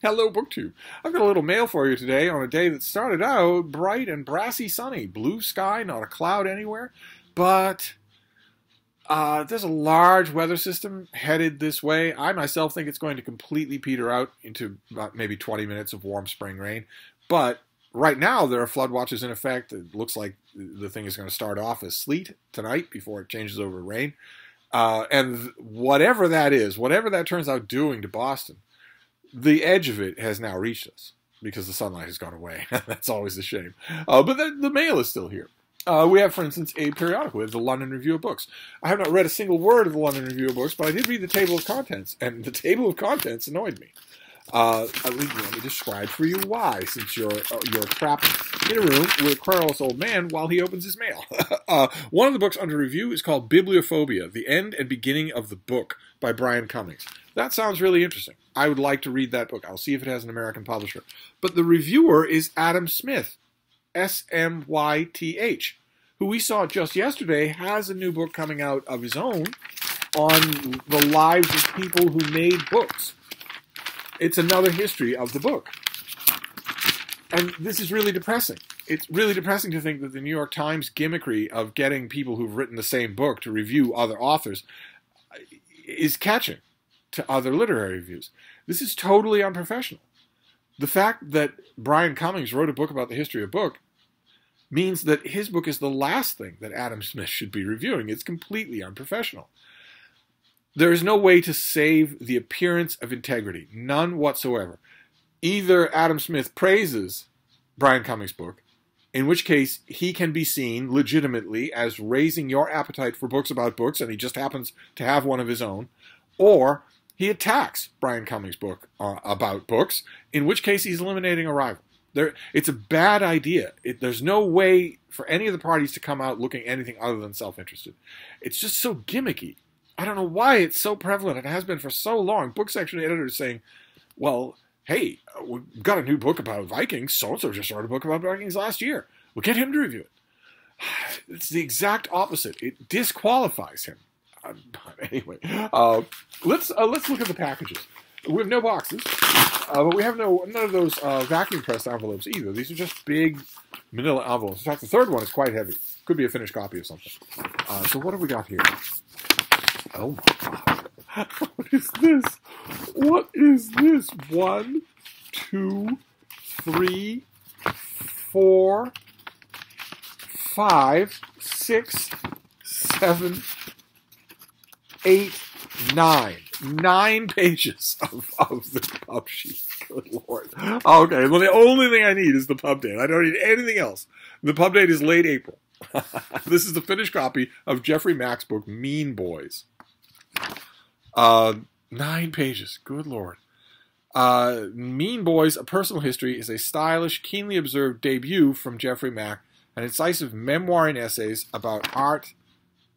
Hello, BookTube. I've got a little mail for you today on a day that started out bright and brassy sunny. Blue sky, not a cloud anywhere. But uh, there's a large weather system headed this way. I myself think it's going to completely peter out into about maybe 20 minutes of warm spring rain. But right now, there are flood watches in effect. It looks like the thing is going to start off as sleet tonight before it changes over to rain. Uh, and whatever that is, whatever that turns out doing to Boston, the edge of it has now reached us because the sunlight has gone away. That's always a shame. Uh, but the, the, mail is still here. Uh, we have, for instance, a periodical, the London Review of Books. I have not read a single word of the London Review of Books, but I did read the table of contents, and the table of contents annoyed me. Uh, let, me, describe for you why, since you're uh, you're trapped in a room with a querulous old man while he opens his mail. uh, one of the books under review is called Bibliophobia: The End and Beginning of the Book by Brian Cummings. That sounds really interesting. I would like to read that book. I'll see if it has an American publisher. But the reviewer is Adam Smyth, S M Y T H, who we saw just yesterday has a new book coming out of his own on the lives of people who made books. It's another history of the book. And this is really depressing. It's really depressing to think that the New York Times gimmickry of getting people who've written the same book to review other authors is catching to other literary reviews. This is totally unprofessional. The fact that Brian Cummings wrote a book about the history of book means that his book is the last thing that Adam Smyth should be reviewing. It's completely unprofessional. There is no way to save the appearance of integrity, none whatsoever. Either Adam Smyth praises Brian Cummings' book, in which case he can be seen legitimately as raising your appetite for books about books, and he just happens to have one of his own, or he attacks Brian Cummings' book uh, about books, in which case he's eliminating a rival. There, it's a bad idea. It, there's no way for any of the parties to come out looking anything other than self-interested. It's just so gimmicky. I don't know why it's so prevalent. It has been for so long. Book section editors saying, "Well, hey, we've got a new book about Vikings. So and so just wrote a book about Vikings last year. We'll get him to review it." It's the exact opposite. It disqualifies him. Anyway, uh, let's uh, let's look at the packages. We have no boxes, uh, but we have no none of those uh, vacuum pressed envelopes either. These are just big manila envelopes. In fact, the third one is quite heavy. Could be a finished copy of something. Uh, so what have we got here? Oh my god! What is this? What is this? One, two, three, four, five, six, seven, eight, nine. Nine pages of, of the pub sheet. Good lord. Okay, well, the only thing I need is the pub date. I don't need anything else. The pub date is late April. this is the finished copy of Geoffrey Mak's book, Mean Boys. Uh, nine pages. Good lord. Uh, mean Boys, A Personal History is a stylish, keenly observed debut from Geoffrey Mak, an incisive memoir and essays about art,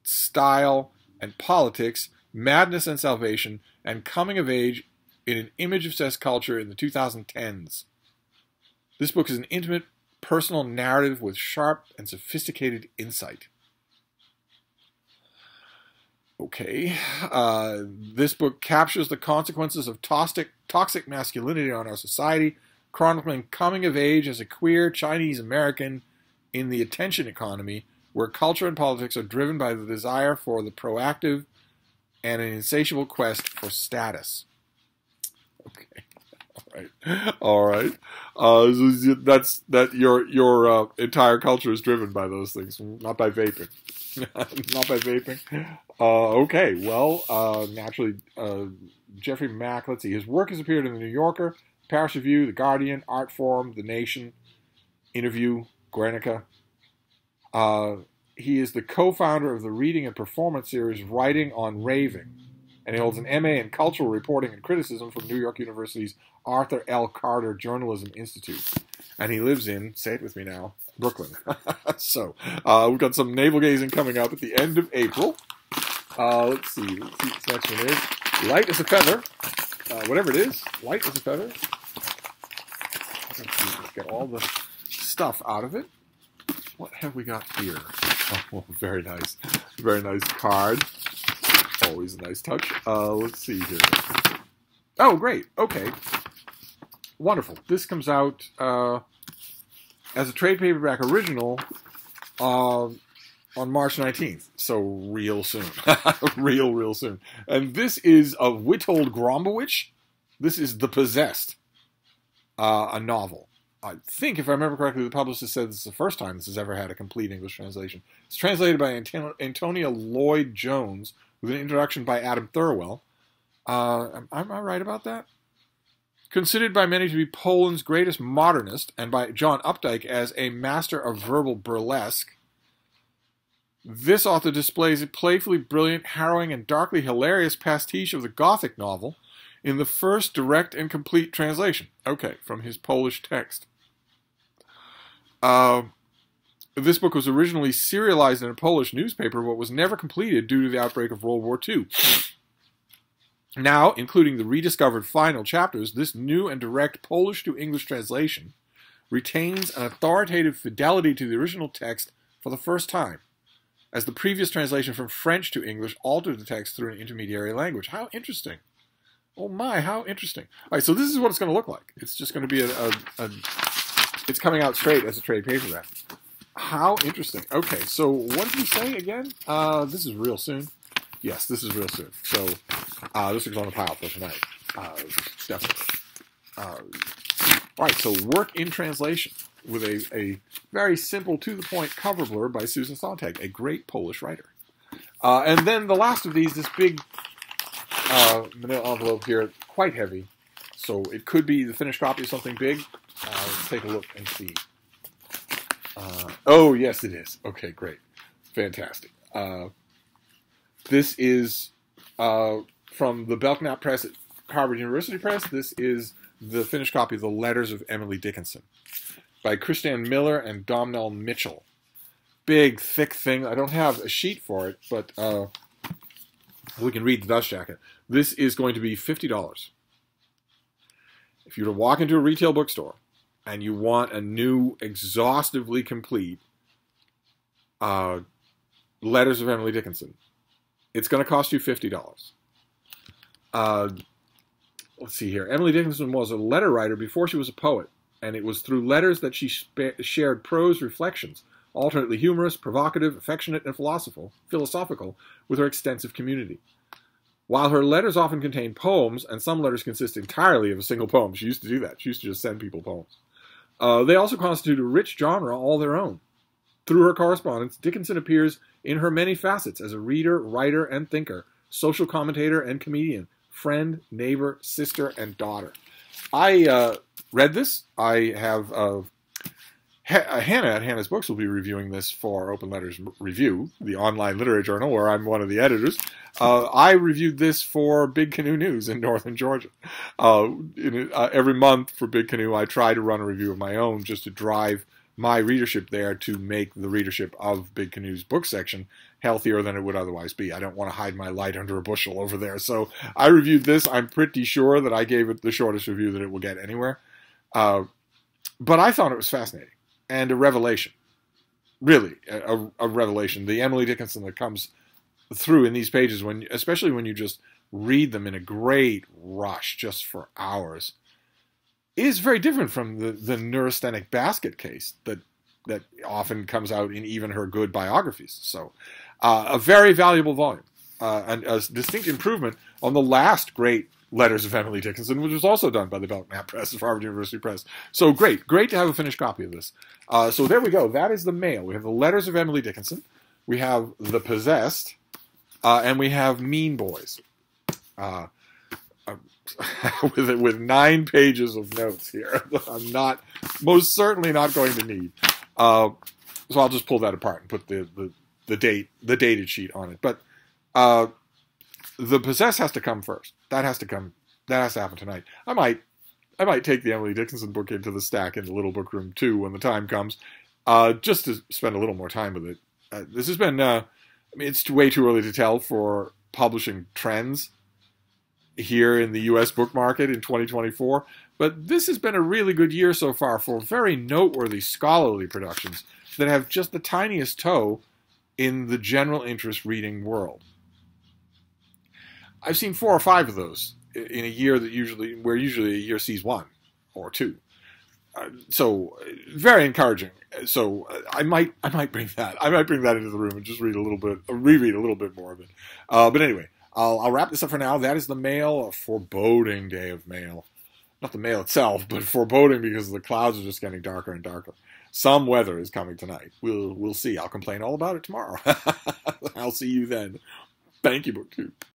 style, and politics, madness and salvation, and coming of age in an image obsessed culture in the 2010s. This book is an intimate, personal narrative with sharp and sophisticated insight. Okay, uh, this book captures the consequences of toxic, toxic masculinity on our society, chronicling coming of age as a queer Chinese American in the attention economy where culture and politics are driven by the desire for the proactive and an insatiable quest for status. Okay. All right. All right. Uh, that's that. Your your uh, entire culture is driven by those things, not by vaping. not by vaping. Uh, okay. Well, uh, naturally, uh, Geoffrey Mak. Let's see. His work has appeared in the New Yorker, Paris Review, The Guardian, Artforum, The Nation, Interview, Guernica, uh, he is the co-founder of the reading and performance series Writing on Raving, and he holds an MA in Cultural Reporting and Criticism from New York University's Arthur L. Carter Journalism Institute. And he lives in, say it with me now, Brooklyn. so uh, we've got some navel gazing coming up at the end of April. Uh, let's see. Let's see what next one is. Light as a feather. Uh, whatever it is, light as a feather. Let's get all the stuff out of it. What have we got here? Oh, very nice. Very nice card. Always a nice touch. Uh, let's see here. Oh, great. Okay. wonderful. This comes out uh, as a trade paperback original uh, on March 19th. So real soon. real, real soon. And this is of Witold Gombrowicz. This is The Possessed, uh, a novel. I think, if I remember correctly, the publisher said this is the first time this has ever had a complete English translation. It's translated by Antonia Lloyd Jones with an introduction by Adam Thirlwell. Uh, am I right about that? Considered by many to be Poland's greatest modernist, and by John Updike as a master of verbal burlesque, this author displays a playfully brilliant, harrowing, and darkly hilarious pastiche of the Gothic novel in the first direct and complete translation. Okay, from his Polish text. Uh, this book was originally serialized in a Polish newspaper, but was never completed due to the outbreak of World War II. Now, including the rediscovered final chapters, this new and direct Polish to English translation retains an authoritative fidelity to the original text for the first time, as the previous translation from French to English altered the text through an intermediary language. How interesting! Oh my, how interesting! All right, so this is what it's going to look like. It's just going to be a, a, a it's coming out straight as a trade paperback. How interesting. Okay, so what did you say again? Uh, this is real soon. Yes, this is real soon. So uh, this is on the pile for tonight. Uh, definitely. Uh, all right, so work in translation with a, a very simple, to the point cover blurb by Susan Sontag, a great Polish writer. Uh, and then the last of these, this big uh, manila envelope here, quite heavy. So it could be the finished copy of something big. Uh, let's take a look and see. Uh, oh, yes, it is. Okay, great. Fantastic. Uh, this is uh, from the Belknap Press at Harvard University Press. This is the finished copy of The Letters of Emily Dickinson by Cristanne Miller and Domhnall Mitchell. Big, thick thing. I don't have a sheet for it, but uh, we can read the dust jacket. This is going to be $50. If you were to walk into a retail bookstore and you want a new, exhaustively complete uh, Letters of Emily Dickinson, it's going to cost you $50. Uh, let's see here. Emily Dickinson was a letter writer before she was a poet, and it was through letters that she shared prose reflections, alternately humorous, provocative, affectionate, and philosophical, philosophical, with her extensive community. While her letters often contain poems, and some letters consist entirely of a single poem, she used to do that. She used to just send people poems. Uh, they also constitute a rich genre all their own. Through her correspondence, Dickinson appears in her many facets as a reader, writer, and thinker, social commentator, and comedian, friend, neighbor, sister, and daughter. I uh, read this. I have uh, Hannah at Hannah's Books will be reviewing this for Open Letters Review, the online literary journal where I'm one of the editors. Uh, I reviewed this for Big Canoe News in Northern Georgia. Uh, in, uh, every month for Big Canoe, I try to run a review of my own just to drive my readership there to make the readership of Big Canoe's book section healthier than it would otherwise be. I don't want to hide my light under a bushel over there. So I reviewed this. I'm pretty sure that I gave it the shortest review that it will get anywhere. Uh, but I thought it was fascinating and a revelation. Really, a, a, revelation. The Emily Dickinson that comes through in these pages, when especially when you just read them in a great rush just for hours, is very different from the, the neurasthenic basket case that that often comes out in even her good biographies. So, uh, a very valuable volume, uh, and a distinct improvement on the last great Letters of Emily Dickinson, which was also done by the Belknap Press Harvard University Press. So great, great to have a finished copy of this. Uh, so there we go. That is the mail. We have the Letters of Emily Dickinson, we have The Possessed, uh, and we have Mean Boys. Uh with with nine pages of notes here, I'm not most certainly not going to need. Uh, so I'll just pull that apart and put the, the, the date the dated sheet on it. But uh, the possess has to come first. That has to come. That has to happen tonight. I might, I might take the Emily Dickinson book into the stack in the little book room too when the time comes, uh, just to spend a little more time with it. Uh, this has been. Uh, I mean, it's way too early to tell for publishing trends here in the U.S. book market in 2024. But this has been a really good year so far for very noteworthy scholarly productions that have just the tiniest toe in the general interest reading world. I've seen four or five of those in a year that usually where usually a year sees one or two. Uh, so very encouraging. So uh, I might I might bring that I might bring that into the room and just read a little bit reread a little bit more of it. Uh, but anyway, I'll, I'll wrap this up for now. That is the mail, a foreboding day of mail. Not the mail itself, but foreboding because the clouds are just getting darker and darker. Some weather is coming tonight. We'll we'll see. I'll complain all about it tomorrow. I'll see you then. Thank you, BookTube.